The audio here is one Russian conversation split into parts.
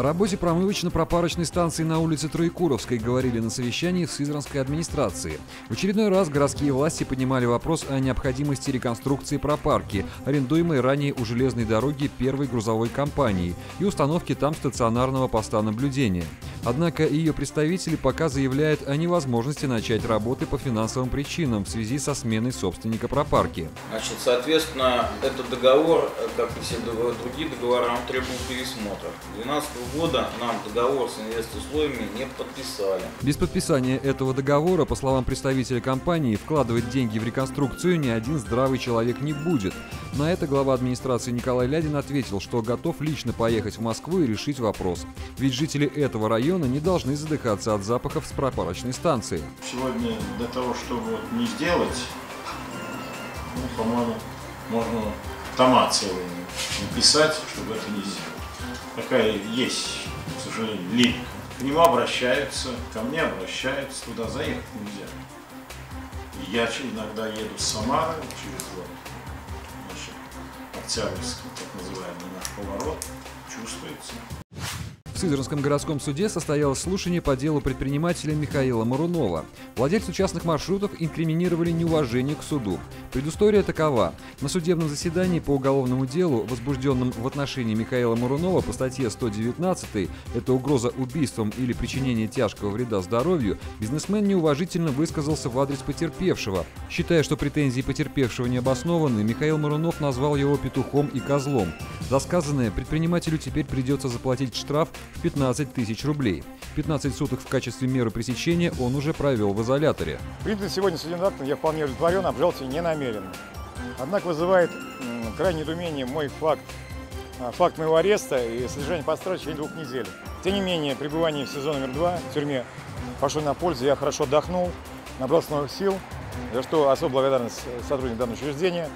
О работе промывочно-пропарочной станции на улице Троекуровской говорили на совещании в Сызранской администрации. В очередной раз городские власти поднимали вопрос о необходимости реконструкции пропарки, арендуемой ранее у железной дороги первой грузовой компании и установки там стационарного поста наблюдения. Однако ее представители пока заявляют о невозможности начать работы по финансовым причинам в связи со сменой собственника пропарки. Значит, соответственно, этот договор, как и все другие договора, он требовал пересмотра. 2012 года нам договор с инвест-условиями не подписали. Без подписания этого договора, по словам представителя компании, вкладывать деньги в реконструкцию ни один здравый человек не будет. На это глава администрации Николай Лядин ответил, что готов лично поехать в Москву и решить вопрос. Ведь жители этого района не должны задыхаться от запахов с пропарочной станции. Сегодня для того, чтобы не сделать, ну, по-моему, можно тома целый написать, чтобы это не сделать. Такая есть, к сожалению, линька. К нему обращаются, ко мне обращаются, туда заехать нельзя. Я иногда еду с Самары через вот, значит, Октябрьский, так называемый наш поворот, чувствуется. Сызранском городском суде состоялось слушание по делу предпринимателя Михаила Марунова. Владельцу частных маршрутов инкриминировали неуважение к суду. Предыстория такова. На судебном заседании по уголовному делу, возбужденном в отношении Михаила Марунова по статье 119 «Это угроза убийством или причинение тяжкого вреда здоровью», бизнесмен неуважительно высказался в адрес потерпевшего. Считая, что претензии потерпевшего не обоснованы, Михаил Марунов назвал его петухом и козлом. За сказанное предпринимателю теперь придется заплатить штраф в 15 тысяч рублей. 15 суток в качестве меры пресечения он уже провел в изоляторе. Принят сегодня судебным актом я вполне удовлетворен, обжаловать не намерен. Однако вызывает крайнее недоумение мой факт, а, факт моего ареста и содержание под стражей в двух недель. Тем не менее, пребывание в сезон номер два в тюрьме пошло на пользу, я хорошо отдохнул, набрался новых сил, за что особо благодарность сотрудникам данного учреждения.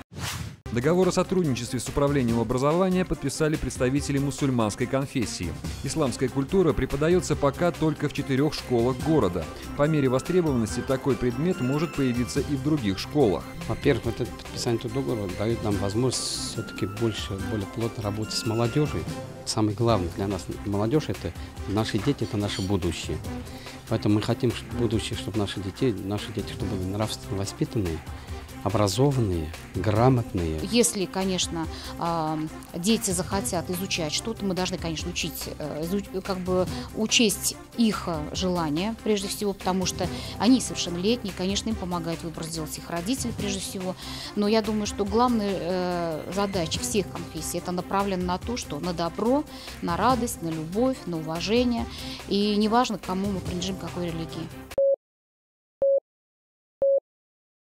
Договор о сотрудничестве с управлением образования подписали представители мусульманской конфессии. Исламская культура преподается пока только в четырех школах города. По мере востребованности такой предмет может появиться и в других школах. Во-первых, вот это подписание этого договора дает нам возможность все-таки больше, более плотно работать с молодежью. Самое главное для нас молодежь – это наши дети, это наше будущее. Поэтому мы хотим будущее, чтобы наши дети, наши дети, чтобы были нравственно воспитанные, образованные, грамотные. Если, конечно, дети захотят изучать что-то, мы должны, конечно, учить, э, как бы учесть их желания, прежде всего, потому что они совершеннолетние, конечно, им помогает выбор сделать их родители, прежде всего. Но я думаю, что главная э, задача всех конфессий это направлено на то, что на добро, на радость, на любовь, на уважение. И неважно, к кому мы принадлежим, какой религии.